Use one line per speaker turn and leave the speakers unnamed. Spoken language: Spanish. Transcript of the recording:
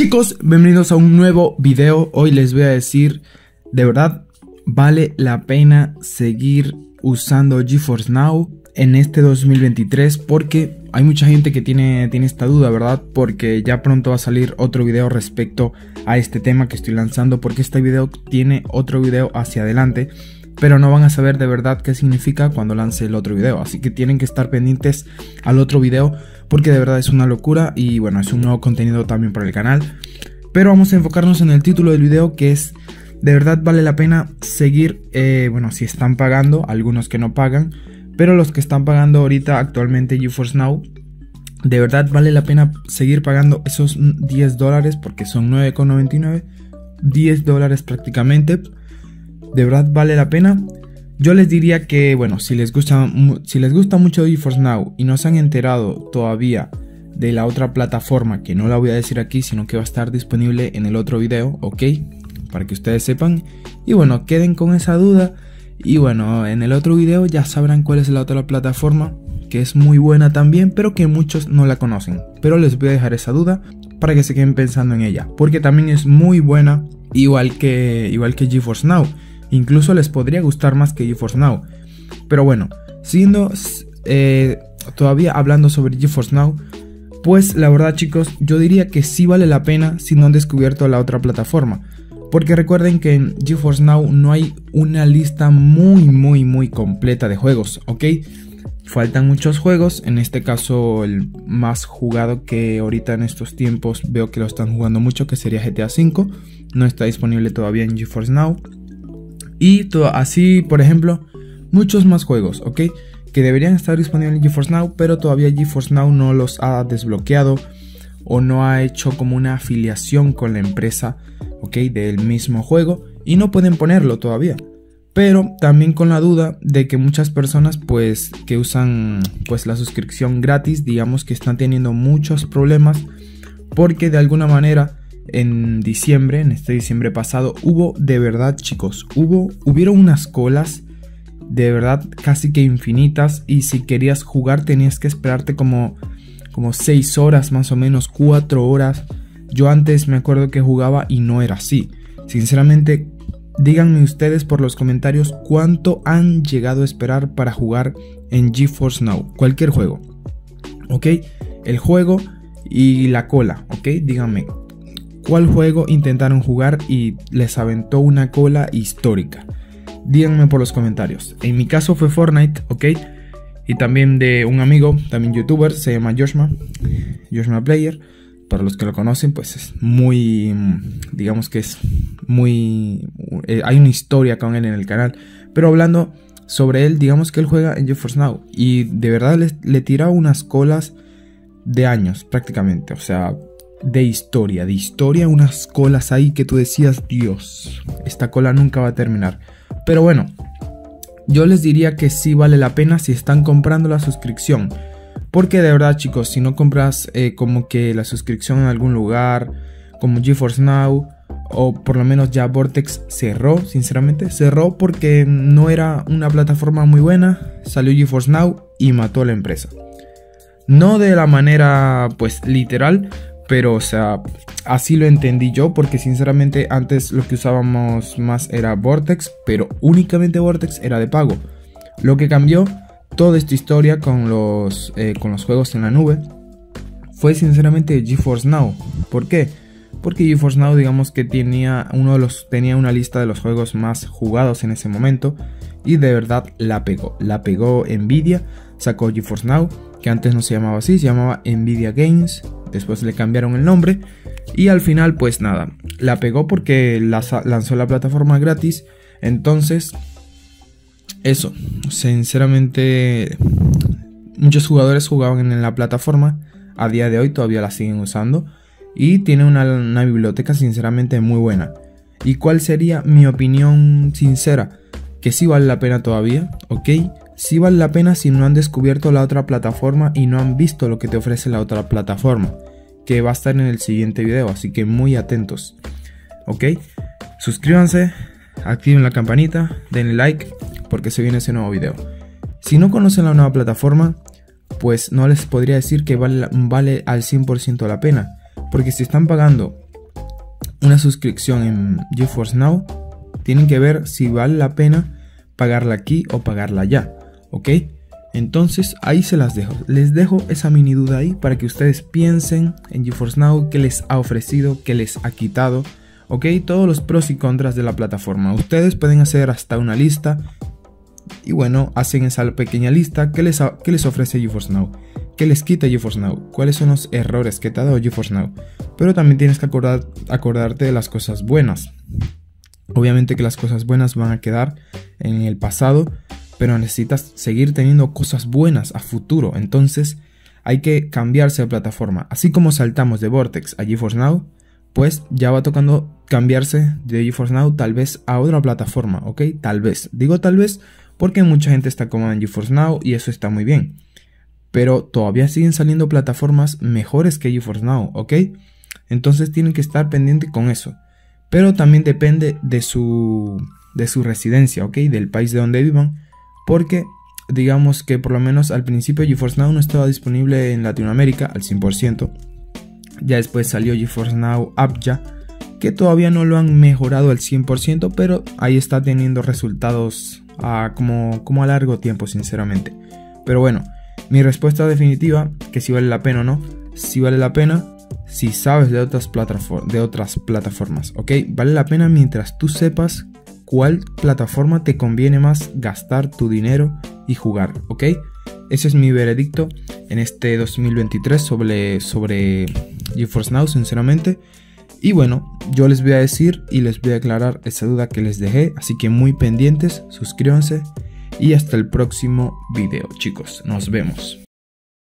Chicos, bienvenidos a un nuevo video. Hoy les voy a decir, de verdad, vale la pena seguir usando GeForce Now en este 2023 porque hay mucha gente que tiene, tiene esta duda, ¿verdad? Porque ya pronto va a salir otro video respecto a este tema que estoy lanzando porque este video tiene otro video hacia adelante pero no van a saber de verdad qué significa cuando lance el otro video. Así que tienen que estar pendientes al otro video porque de verdad es una locura y bueno, es un nuevo contenido también para el canal. Pero vamos a enfocarnos en el título del video que es de verdad vale la pena seguir, eh, bueno, si están pagando, algunos que no pagan, pero los que están pagando ahorita actualmente GeForce de verdad vale la pena seguir pagando esos 10 dólares porque son 9,99, 10 dólares prácticamente de verdad vale la pena. Yo les diría que, bueno, si les gusta, si les gusta mucho GeForce Now y no se han enterado todavía de la otra plataforma, que no la voy a decir aquí, sino que va a estar disponible en el otro video, ¿ok? Para que ustedes sepan. Y bueno, queden con esa duda. Y bueno, en el otro video ya sabrán cuál es la otra plataforma, que es muy buena también, pero que muchos no la conocen. Pero les voy a dejar esa duda para que se queden pensando en ella, porque también es muy buena, igual que, igual que GeForce Now. Incluso les podría gustar más que GeForce Now. Pero bueno, siendo eh, todavía hablando sobre GeForce Now, pues la verdad chicos, yo diría que sí vale la pena si no han descubierto la otra plataforma. Porque recuerden que en GeForce Now no hay una lista muy muy muy completa de juegos, ¿ok? Faltan muchos juegos, en este caso el más jugado que ahorita en estos tiempos veo que lo están jugando mucho, que sería GTA V, no está disponible todavía en GeForce Now. Y así, por ejemplo, muchos más juegos, ¿ok? Que deberían estar disponibles en GeForce Now, pero todavía GeForce Now no los ha desbloqueado o no ha hecho como una afiliación con la empresa, ¿ok? Del mismo juego y no pueden ponerlo todavía. Pero también con la duda de que muchas personas pues que usan pues la suscripción gratis, digamos que están teniendo muchos problemas porque de alguna manera en diciembre, en este diciembre pasado, hubo de verdad, chicos, hubo, hubieron unas colas de verdad casi que infinitas y si querías jugar tenías que esperarte como como 6 horas más o menos, 4 horas. Yo antes me acuerdo que jugaba y no era así. Sinceramente, díganme ustedes por los comentarios cuánto han llegado a esperar para jugar en GeForce Now, cualquier juego. ¿Ok? El juego y la cola, ¿ok? Díganme, cuál juego intentaron jugar y les aventó una cola histórica. Díganme por los comentarios. En mi caso fue Fortnite, ¿ok? Y también de un amigo, también youtuber, se llama Joshma, Joshma Player. Para los que lo conocen, pues es muy, digamos que es muy... Eh, hay una historia con él en el canal. Pero hablando sobre él, digamos que él juega en GeForce Now. Y de verdad le tira unas colas de años prácticamente. O sea, de historia, de historia, unas colas ahí que tú decías, Dios, esta cola nunca va a terminar. Pero bueno, yo les diría que sí vale la pena si están comprando la suscripción. Porque de verdad chicos, si no compras eh, como que la suscripción en algún lugar, como GeForce Now, o por lo menos ya Vortex cerró, sinceramente, cerró porque no era una plataforma muy buena, salió GeForce Now y mató a la empresa. No de la manera pues literal, pero o sea, así lo entendí yo porque sinceramente antes lo que usábamos más era Vortex, pero únicamente Vortex era de pago. Lo que cambió toda esta historia con los, eh, con los juegos en la nube fue sinceramente GeForce Now. ¿Por qué? Porque GeForce Now digamos que tenía, uno de los, tenía una lista de los juegos más jugados en ese momento y de verdad la pegó. La pegó Nvidia, sacó GeForce Now, que antes no se llamaba así, se llamaba Nvidia Games después le cambiaron el nombre y al final pues nada, la pegó porque lanzó la plataforma gratis, entonces eso, sinceramente muchos jugadores jugaban en la plataforma, a día de hoy todavía la siguen usando y tiene una, una biblioteca sinceramente muy buena. ¿Y cuál sería mi opinión sincera? Que sí vale la pena todavía, ¿ok? Si vale la pena si no han descubierto la otra plataforma y no han visto lo que te ofrece la otra plataforma, que va a estar en el siguiente video, así que muy atentos. ¿Ok? Suscríbanse, activen la campanita, denle like, porque se viene ese nuevo video. Si no conocen la nueva plataforma, pues no les podría decir que vale, vale al 100% la pena, porque si están pagando una suscripción en GeForce Now, tienen que ver si vale la pena pagarla aquí o pagarla allá, ¿ok? Entonces ahí se las dejo. Les dejo esa mini duda ahí para que ustedes piensen en GeForce Now, qué les ha ofrecido, qué les ha quitado, ¿ok? Todos los pros y contras de la plataforma. Ustedes pueden hacer hasta una lista y bueno, hacen esa pequeña lista que les, les ofrece GeForce Now. ¿Qué les quita GeForce Now? ¿Cuáles son los errores que te ha dado GeForce Now? Pero también tienes que acordar, acordarte de las cosas buenas. Obviamente que las cosas buenas van a quedar en el pasado, pero necesitas seguir teniendo cosas buenas a futuro. Entonces hay que cambiarse de plataforma. Así como saltamos de Vortex a GeForce Now, pues ya va tocando cambiarse de GeForce Now tal vez a otra plataforma, ¿ok? Tal vez. Digo tal vez porque mucha gente está cómoda en GeForce Now y eso está muy bien. Pero todavía siguen saliendo plataformas mejores que GeForce Now, ¿ok? Entonces tienen que estar pendientes con eso. Pero también depende de su, de su residencia, ¿ok? Del país de donde vivan. Porque digamos que por lo menos al principio GeForce Now no estaba disponible en Latinoamérica al 100%. Ya después salió GeForce Now App ya que todavía no lo han mejorado al 100%, pero ahí está teniendo resultados a como, como a largo tiempo, sinceramente. Pero bueno, mi respuesta definitiva, que si vale la pena o no, si vale la pena si sabes de otras, de otras plataformas, ¿ok? Vale la pena mientras tú sepas cuál plataforma te conviene más gastar tu dinero y jugar, ¿ok? Ese es mi veredicto en este 2023 sobre, sobre GeForce Now, sinceramente. Y bueno, yo les voy a decir y les voy a aclarar esa duda que les dejé, así que muy pendientes, suscríbanse y hasta el próximo video, chicos. Nos vemos.